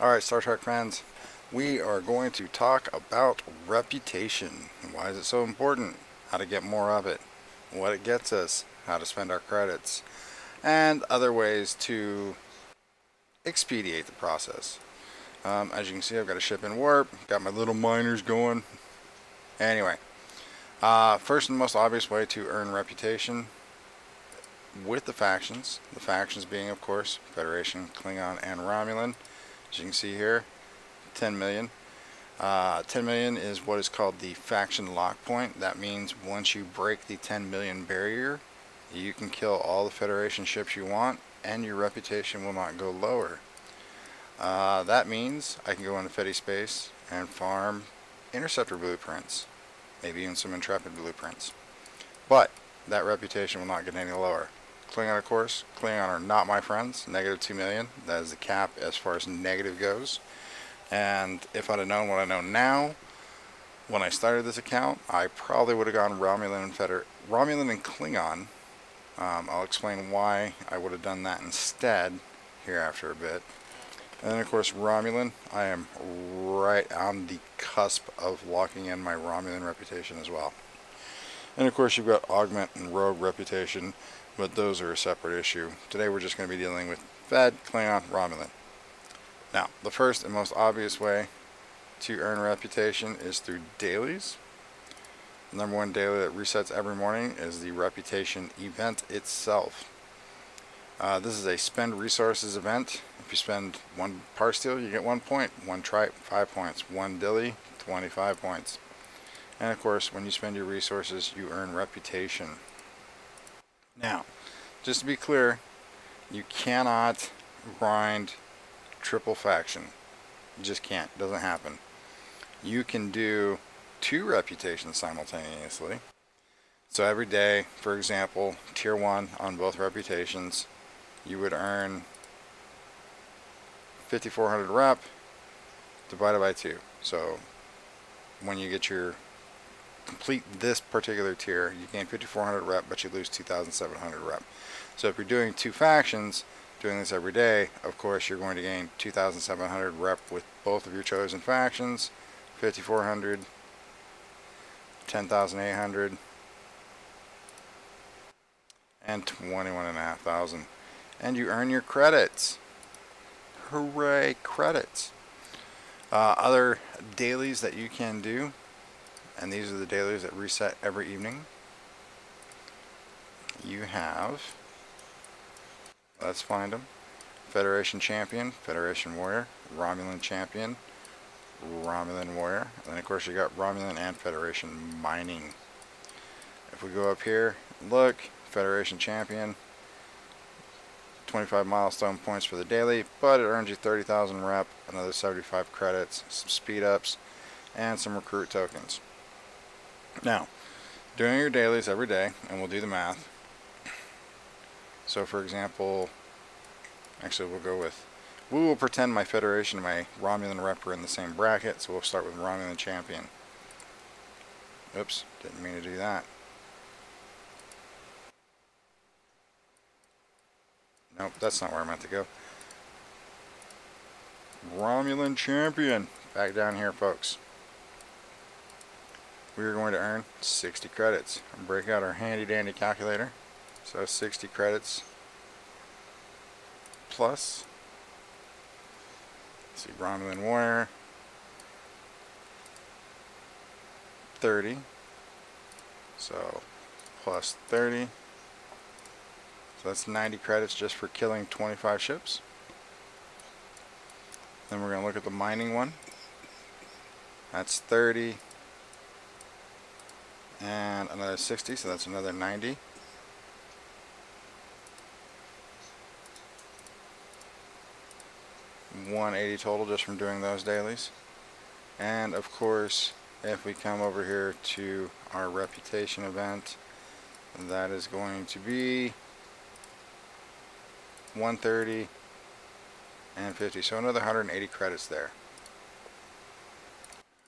Alright, Star Trek fans, we are going to talk about reputation. Why is it so important? How to get more of it. What it gets us. How to spend our credits. And other ways to expedite the process. Um, as you can see, I've got a ship in warp. Got my little miners going. Anyway, uh, first and most obvious way to earn reputation with the factions. The factions being, of course, Federation, Klingon, and Romulan. As you can see here, 10 million. Uh, 10 million is what is called the faction lock point. That means once you break the 10 million barrier, you can kill all the Federation ships you want, and your reputation will not go lower. Uh, that means I can go into Fedi space and farm interceptor blueprints, maybe even some intrepid blueprints. But that reputation will not get any lower. Klingon, of course. Klingon are not my friends. Negative 2 million. That is the cap as far as negative goes. And if I'd have known what I know now, when I started this account, I probably would have gone Romulan and Feder Romulan and Klingon. Um, I'll explain why I would have done that instead here after a bit. And then of course Romulan, I am right on the cusp of locking in my Romulan reputation as well. And of course you've got Augment and Rogue reputation but those are a separate issue. Today we're just going to be dealing with Fed, Klingon, Romulan. Now, the first and most obvious way to earn reputation is through dailies. The number one daily that resets every morning is the reputation event itself. Uh, this is a spend resources event. If you spend one parsteel, you get one point. One tripe, five points. One dilly, 25 points. And of course, when you spend your resources, you earn reputation. Now, just to be clear, you cannot grind triple faction. You just can't. It doesn't happen. You can do two reputations simultaneously. So every day, for example, tier 1 on both reputations, you would earn 5400 rep divided by 2. So when you get your complete this particular tier, you gain 5400 rep, but you lose 2700 rep. So if you're doing two factions, doing this every day, of course you're going to gain 2700 rep with both of your chosen factions, 5400, 10,800, and 21,500. And you earn your credits. Hooray, credits. Uh, other dailies that you can do and these are the dailies that reset every evening. You have, let's find them, Federation Champion, Federation Warrior, Romulan Champion, Romulan Warrior, and then of course you got Romulan and Federation Mining. If we go up here, look, Federation Champion, 25 milestone points for the daily, but it earns you 30,000 rep, another 75 credits, some speed ups, and some recruit tokens. Now, doing your dailies every day, and we'll do the math. So for example, actually we'll go with, we will pretend my Federation and my Romulan rep are in the same bracket, so we'll start with Romulan Champion. Oops, didn't mean to do that. Nope, that's not where I meant to go. Romulan Champion. Back down here, folks we are going to earn 60 credits. break out our handy dandy calculator. So 60 credits plus, see Romulan Warrior, 30. So plus 30. So that's 90 credits just for killing 25 ships. Then we're going to look at the mining one. That's 30 and another 60 so that's another 90 180 total just from doing those dailies. And of course if we come over here to our reputation event that is going to be 130 and 50 so another 180 credits there.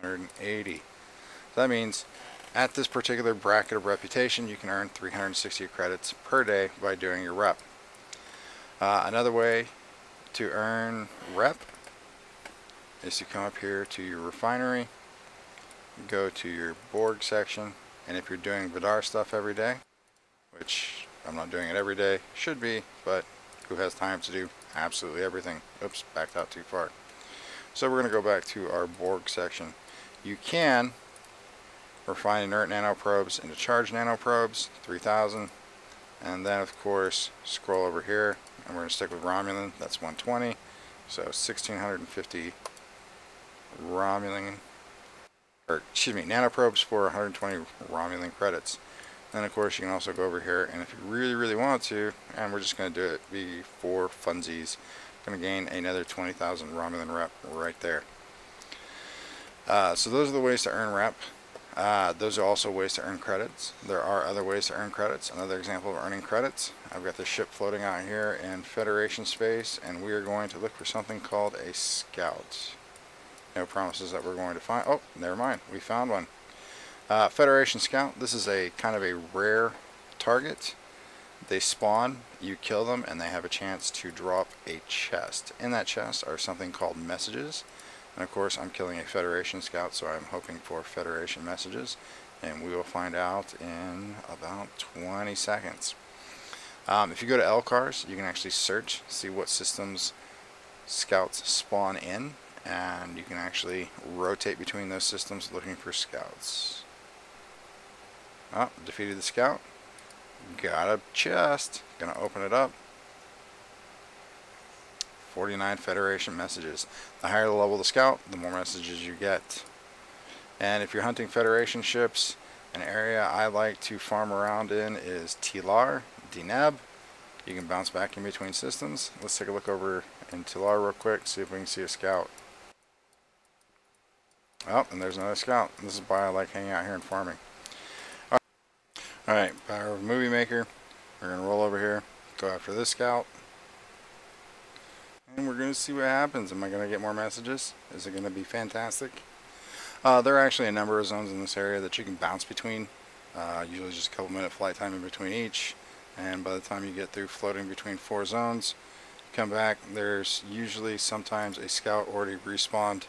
180 so that means at this particular bracket of reputation, you can earn 360 credits per day by doing your rep. Uh, another way to earn rep is to come up here to your refinery, go to your Borg section, and if you're doing Vidar stuff every day, which I'm not doing it every day, should be, but who has time to do absolutely everything? Oops, backed out too far. So we're going to go back to our Borg section. You can refine inert nanoprobes into charged nanoprobes, 3000, and then of course scroll over here, and we're going to stick with Romulan, that's 120, so 1650 Romulan, or excuse me, nanoprobes for 120 Romulan credits. Then of course you can also go over here and if you really really want to, and we're just going to do it be for funsies, going to gain another 20,000 Romulan rep right there. Uh, so those are the ways to earn rep. Uh, those are also ways to earn credits. There are other ways to earn credits. Another example of earning credits, I've got the ship floating out here in Federation space and we are going to look for something called a scout. No promises that we're going to find. Oh, never mind. We found one. Uh, Federation Scout, this is a kind of a rare target. They spawn, you kill them, and they have a chance to drop a chest. In that chest are something called messages. And of course, I'm killing a Federation Scout, so I'm hoping for Federation messages. And we will find out in about 20 seconds. Um, if you go to LCARS, you can actually search, see what systems scouts spawn in. And you can actually rotate between those systems looking for scouts. Oh, defeated the scout. Got a chest. Gonna open it up. 49 Federation messages. The higher the level of the scout, the more messages you get. And if you're hunting Federation ships, an area I like to farm around in is Tilar, Deneb. You can bounce back in between systems. Let's take a look over in Tilar real quick, see if we can see a scout. Oh, and there's another scout. This is why I like hanging out here and farming. Alright, power of movie maker. We're going to roll over here, go after this scout. And we're going to see what happens. Am I going to get more messages? Is it going to be fantastic? Uh, there are actually a number of zones in this area that you can bounce between. Uh, usually just a couple minute flight time in between each. And by the time you get through floating between four zones, come back, there's usually sometimes a scout already respawned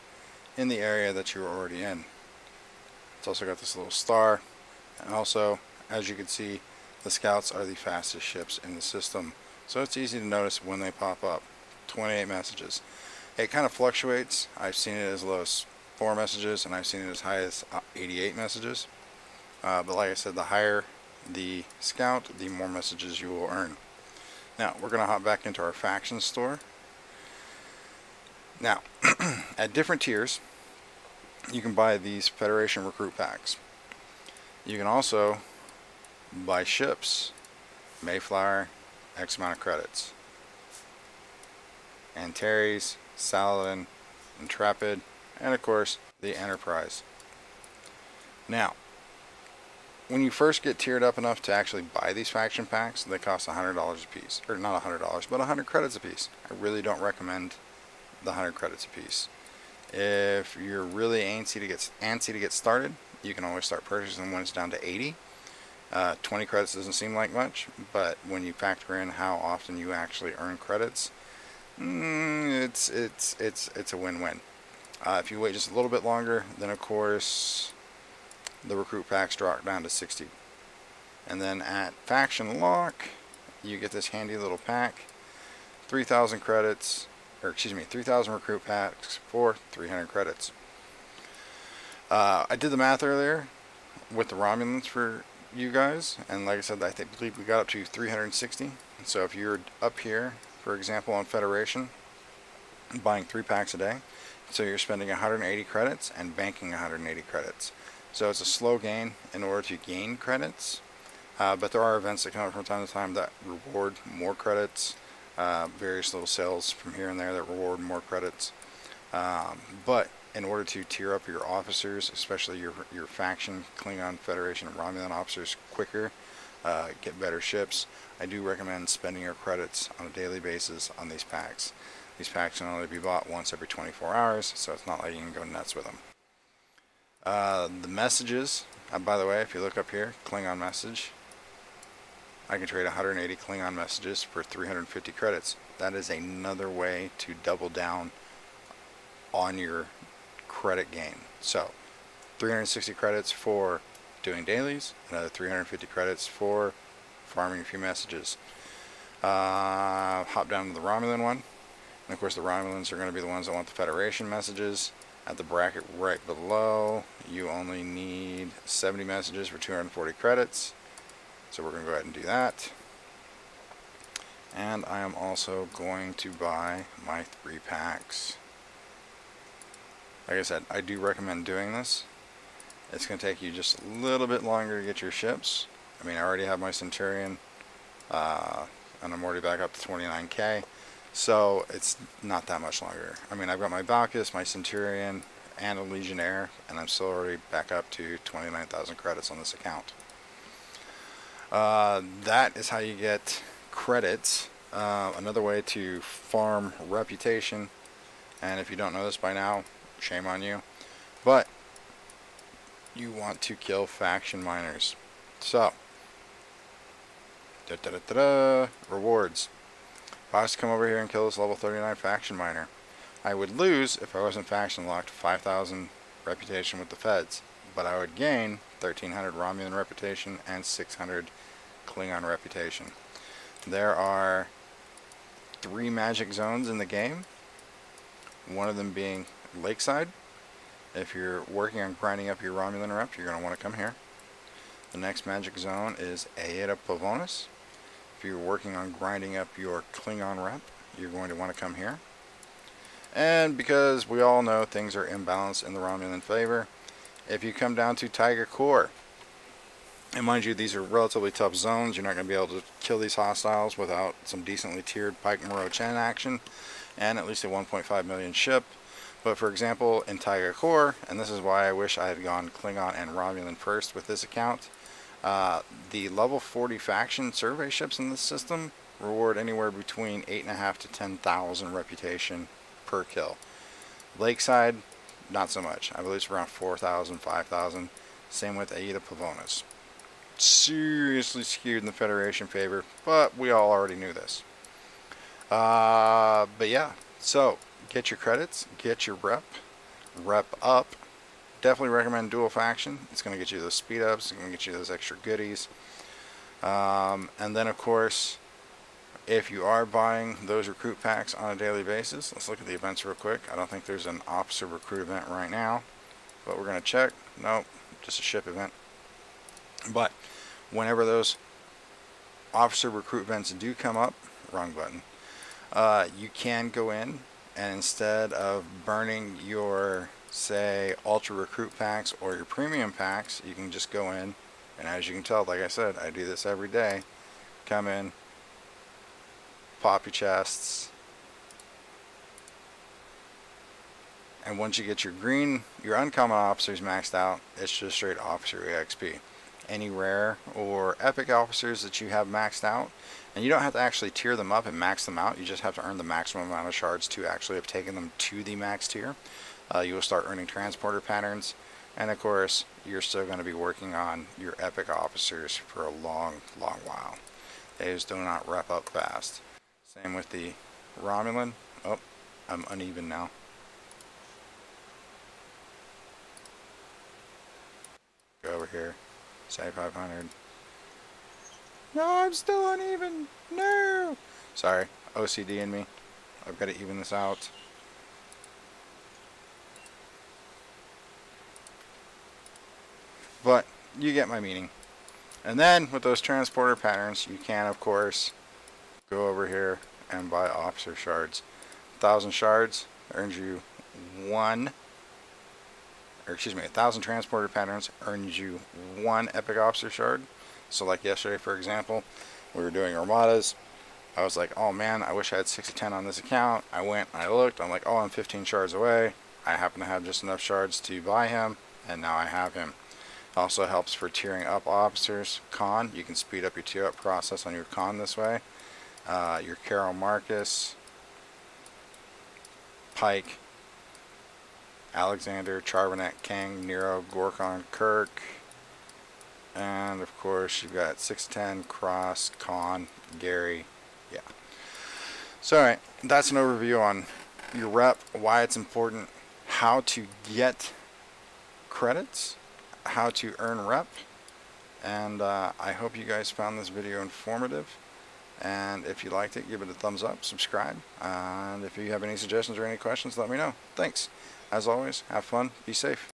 in the area that you were already in. It's also got this little star. And also, as you can see, the Scouts are the fastest ships in the system. So it's easy to notice when they pop up. 28 messages. It kind of fluctuates. I've seen it as low as 4 messages and I've seen it as high as uh, 88 messages. Uh, but like I said, the higher the scout, the more messages you will earn. Now, we're going to hop back into our faction store. Now, at different tiers, you can buy these Federation recruit packs. You can also buy ships. Mayflower, X amount of credits. Antares, Saladin, Intrepid, and of course the Enterprise. Now, when you first get tiered up enough to actually buy these faction packs, they cost $100 a piece. Or not $100, but 100 credits a piece. I really don't recommend the 100 credits a piece. If you're really antsy to get antsy to get started, you can always start purchasing when it's down to 80 uh, 20 credits doesn't seem like much, but when you factor in how often you actually earn credits, mm, it's it's it's it's a win-win. Uh, if you wait just a little bit longer, then of course the recruit packs drop down to 60. And then at faction lock, you get this handy little pack, 3,000 credits, or excuse me, 3,000 recruit packs for 300 credits. Uh, I did the math earlier with the Romulans for you guys and like I said I think, believe we got up to 360 so if you're up here for example on Federation buying three packs a day. So you're spending 180 credits and banking 180 credits. So it's a slow gain in order to gain credits. Uh, but there are events that come up from time to time that reward more credits. Uh, various little sales from here and there that reward more credits. Um, but in order to tier up your officers, especially your your faction, Klingon, Federation, Romulan officers quicker, uh, get better ships, I do recommend spending your credits on a daily basis on these packs. These packs can only be bought once every 24 hours, so it's not like you can go nuts with them. Uh, the messages, uh, by the way, if you look up here, Klingon message, I can trade 180 Klingon messages for 350 credits. that is another way to double down on your credit gain. So 360 credits for doing dailies, another 350 credits for farming a few messages. Uh, hop down to the Romulan one. And of course the Romulans are going to be the ones that want the Federation messages. At the bracket right below, you only need 70 messages for 240 credits. So we're going to go ahead and do that. And I am also going to buy my three packs. Like I said, I do recommend doing this. It's going to take you just a little bit longer to get your ships. I mean, I already have my Centurion, uh, and I'm already back up to 29k. So it's not that much longer. I mean, I've got my Bacchus, my Centurion, and a Legionnaire, and I'm still already back up to 29,000 credits on this account. Uh, that is how you get credits. Uh, another way to farm reputation, and if you don't know this by now, shame on you. But you want to kill faction miners. So, da -da -da rewards. If I was to come over here and kill this level 39 faction miner, I would lose if I wasn't faction locked 5,000 reputation with the feds, but I would gain 1,300 Romulan reputation and 600 Klingon reputation. There are three magic zones in the game, one of them being Lakeside. If you're working on grinding up your Romulan rep, you're going to want to come here. The next magic zone is Eta Pavonis. If you're working on grinding up your Klingon rep, you're going to want to come here. And because we all know things are imbalanced in the Romulan favor, if you come down to Tiger Core, and mind you, these are relatively tough zones. You're not going to be able to kill these hostiles without some decently tiered Pike Moreau Chen action and at least a 1.5 million ship. But for example, in Tyger Core, and this is why I wish I had gone Klingon and Romulan first with this account, uh, the level 40 faction survey ships in this system reward anywhere between 8.5 to 10,000 reputation per kill. Lakeside, not so much. I believe it's around 4,000, 5,000. Same with Eta Pavonis. Seriously skewed in the Federation favor, but we all already knew this. Uh, but yeah, so get your credits, get your rep, rep up, definitely recommend dual faction. It's going to get you those speed ups. It's going to get you those extra goodies. Um, and then, of course, if you are buying those recruit packs on a daily basis, let's look at the events real quick. I don't think there's an officer recruit event right now, but we're going to check. Nope, just a ship event. But whenever those officer recruit events do come up, wrong button, uh, you can go in and instead of burning your say ultra recruit packs or your premium packs you can just go in and as you can tell like I said I do this every day. Come in pop your chests. And once you get your green your uncommon officers maxed out it's just straight officer EXP any rare or epic officers that you have maxed out. And you don't have to actually tier them up and max them out. You just have to earn the maximum amount of shards to actually have taken them to the max tier. Uh, you will start earning transporter patterns. And of course you're still going to be working on your epic officers for a long long while. They just do not wrap up fast. Same with the Romulan. Oh I'm uneven now. Go over here say 500 no I'm still uneven. No. Sorry OCD in me. I've got to even this out. But you get my meaning. And then with those transporter patterns, you can of course go over here and buy officer shards. Thousand shards earns you one, or excuse me, a thousand transporter patterns earns you one epic officer shard. So like yesterday, for example, we were doing armadas. I was like, oh man, I wish I had 6 to 10 on this account. I went I looked. I'm like, oh, I'm 15 shards away. I happen to have just enough shards to buy him, and now I have him. Also helps for tiering up officers. Khan, you can speed up your tier up process on your Khan this way. Uh, your Carol Marcus, Pike, Alexander, Charvanek, Kang, Nero, Gorkon, Kirk, and of course you've got 610, Cross, Khan, Gary, yeah. So alright, that's an overview on your rep, why it's important, how to get credits, how to earn rep, and uh, I hope you guys found this video informative. And if you liked it, give it a thumbs up, subscribe, and if you have any suggestions or any questions, let me know. Thanks. As always, have fun, be safe.